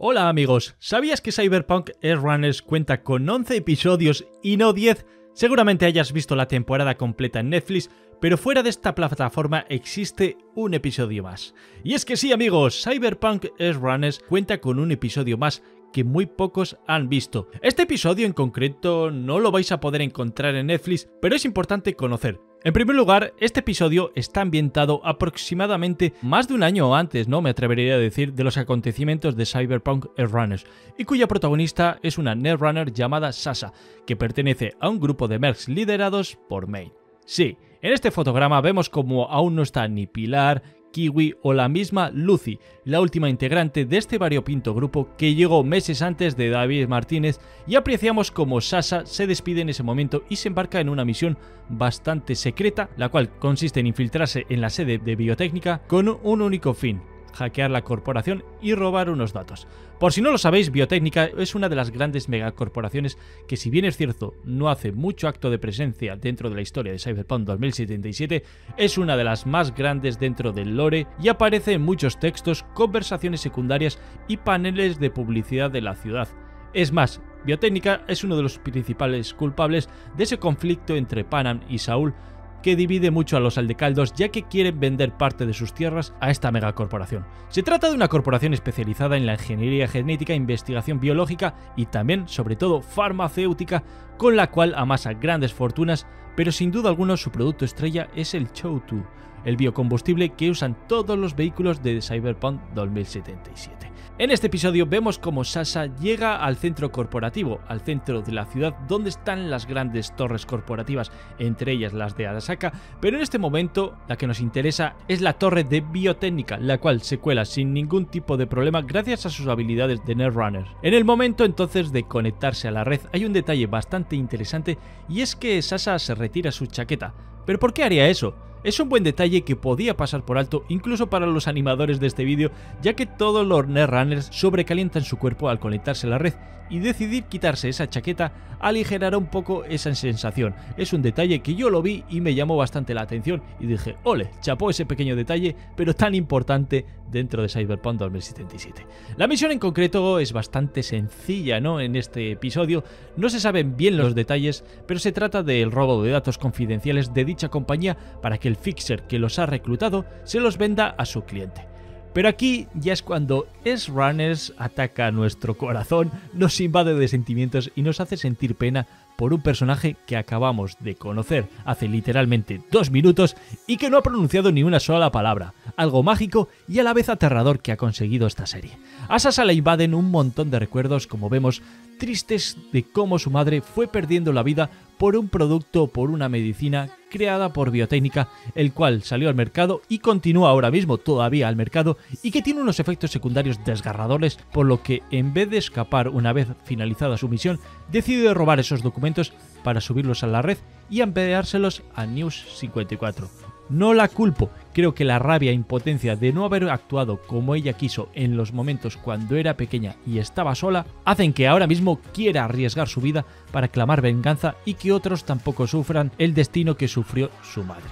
Hola amigos, ¿sabías que Cyberpunk Runners cuenta con 11 episodios y no 10? Seguramente hayas visto la temporada completa en Netflix, pero fuera de esta plataforma existe un episodio más. Y es que sí amigos, Cyberpunk Runners cuenta con un episodio más que muy pocos han visto. Este episodio en concreto no lo vais a poder encontrar en Netflix, pero es importante conocer. En primer lugar, este episodio está ambientado aproximadamente más de un año antes, no me atrevería a decir, de los acontecimientos de Cyberpunk Runners, y cuya protagonista es una Netrunner llamada Sasa, que pertenece a un grupo de mercs liderados por May. Sí, en este fotograma vemos como aún no está ni Pilar, Kiwi o la misma Lucy, la última integrante de este variopinto grupo que llegó meses antes de David Martínez y apreciamos como Sasa se despide en ese momento y se embarca en una misión bastante secreta, la cual consiste en infiltrarse en la sede de biotécnica con un único fin, hackear la corporación y robar unos datos. Por si no lo sabéis, Biotécnica es una de las grandes megacorporaciones que si bien es cierto no hace mucho acto de presencia dentro de la historia de Cyberpunk 2077, es una de las más grandes dentro del lore y aparece en muchos textos, conversaciones secundarias y paneles de publicidad de la ciudad. Es más, Biotécnica es uno de los principales culpables de ese conflicto entre Panam y Saúl que divide mucho a los aldecaldos ya que quieren vender parte de sus tierras a esta megacorporación. Se trata de una corporación especializada en la ingeniería genética, investigación biológica y también, sobre todo, farmacéutica, con la cual amasa grandes fortunas, pero sin duda alguna su producto estrella es el Choutu, el biocombustible que usan todos los vehículos de Cyberpunk 2077. En este episodio vemos cómo Sasa llega al centro corporativo, al centro de la ciudad donde están las grandes torres corporativas, entre ellas las de Arasaka, pero en este momento la que nos interesa es la torre de biotécnica, la cual se cuela sin ningún tipo de problema gracias a sus habilidades de Netrunner. En el momento entonces de conectarse a la red hay un detalle bastante interesante y es que Sasa se retira su chaqueta. ¿Pero por qué haría eso? Es un buen detalle que podía pasar por alto incluso para los animadores de este vídeo, ya que todos los Netrunners sobrecalientan su cuerpo al conectarse a la red y decidir quitarse esa chaqueta aligerará un poco esa sensación. Es un detalle que yo lo vi y me llamó bastante la atención y dije, ole, chapó ese pequeño detalle, pero tan importante dentro de Cyberpunk 2077. La misión en concreto es bastante sencilla, ¿no? En este episodio no se saben bien los detalles, pero se trata del robo de datos confidenciales de dicha compañía para que el fixer que los ha reclutado se los venda a su cliente. Pero aquí ya es cuando S-Runners ataca nuestro corazón, nos invade de sentimientos y nos hace sentir pena por un personaje que acabamos de conocer hace literalmente dos minutos y que no ha pronunciado ni una sola palabra. Algo mágico y a la vez aterrador que ha conseguido esta serie. A Sasa le invaden un montón de recuerdos, como vemos, tristes de cómo su madre fue perdiendo la vida por un producto, por una medicina creada por Biotécnica, el cual salió al mercado y continúa ahora mismo todavía al mercado y que tiene unos efectos secundarios desgarradores, por lo que en vez de escapar una vez finalizada su misión, decide robar esos documentos para subirlos a la red y enviárselos a News 54. No la culpo, creo que la rabia e impotencia de no haber actuado como ella quiso en los momentos cuando era pequeña y estaba sola, hacen que ahora mismo quiera arriesgar su vida para clamar venganza y que otros tampoco sufran el destino que sufrió su madre.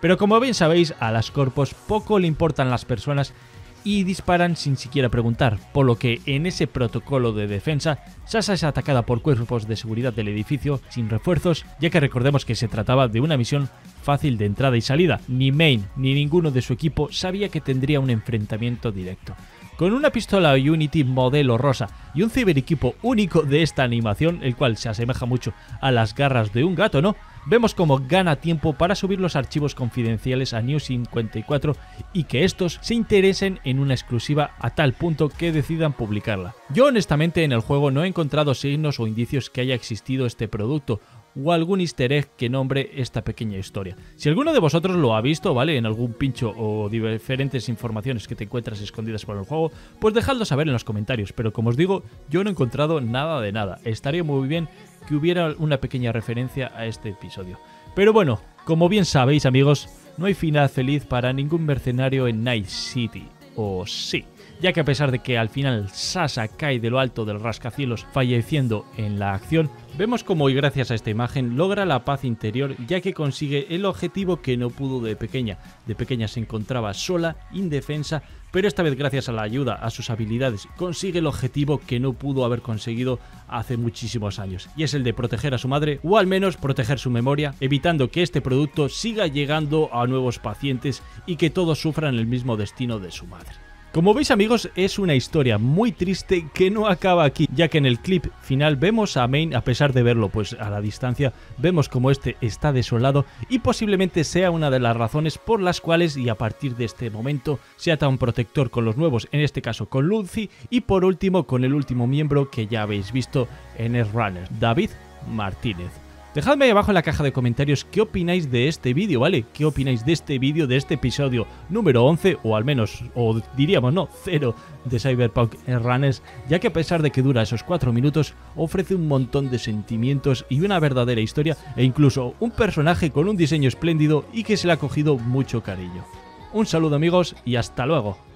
Pero como bien sabéis, a las corpos poco le importan las personas y disparan sin siquiera preguntar, por lo que en ese protocolo de defensa, Sasa es atacada por cuerpos de seguridad del edificio sin refuerzos, ya que recordemos que se trataba de una misión fácil de entrada y salida. Ni Main ni ninguno de su equipo sabía que tendría un enfrentamiento directo. Con una pistola Unity modelo rosa y un ciberequipo único de esta animación, el cual se asemeja mucho a las garras de un gato, ¿no? Vemos cómo gana tiempo para subir los archivos confidenciales a News 54 y que estos se interesen en una exclusiva a tal punto que decidan publicarla. Yo honestamente en el juego no he encontrado signos o indicios que haya existido este producto o algún easter egg que nombre esta pequeña historia. Si alguno de vosotros lo ha visto, ¿vale? En algún pincho o diferentes informaciones que te encuentras escondidas por el juego, pues dejadlo saber en los comentarios. Pero como os digo, yo no he encontrado nada de nada. Estaría muy bien que hubiera una pequeña referencia a este episodio. Pero bueno, como bien sabéis amigos, no hay final feliz para ningún mercenario en Night City. O sí, ya que a pesar de que al final Sasa cae de lo alto del rascacielos falleciendo en la acción, Vemos como y gracias a esta imagen logra la paz interior ya que consigue el objetivo que no pudo de pequeña. De pequeña se encontraba sola, indefensa, pero esta vez gracias a la ayuda, a sus habilidades, consigue el objetivo que no pudo haber conseguido hace muchísimos años, y es el de proteger a su madre, o al menos proteger su memoria, evitando que este producto siga llegando a nuevos pacientes y que todos sufran el mismo destino de su madre. Como veis amigos, es una historia muy triste que no acaba aquí, ya que en el clip final vemos a Main, a pesar de verlo pues a la distancia, vemos como este está desolado y posiblemente sea una de las razones por las cuales y a partir de este momento se ata un protector con los nuevos, en este caso con Lucy y por último con el último miembro que ya habéis visto en el runner, David Martínez. Dejadme ahí abajo en la caja de comentarios qué opináis de este vídeo, ¿vale? ¿Qué opináis de este vídeo, de este episodio número 11, o al menos, o diríamos no, cero de Cyberpunk Runners, ya que a pesar de que dura esos 4 minutos, ofrece un montón de sentimientos y una verdadera historia, e incluso un personaje con un diseño espléndido y que se le ha cogido mucho cariño. Un saludo amigos y hasta luego.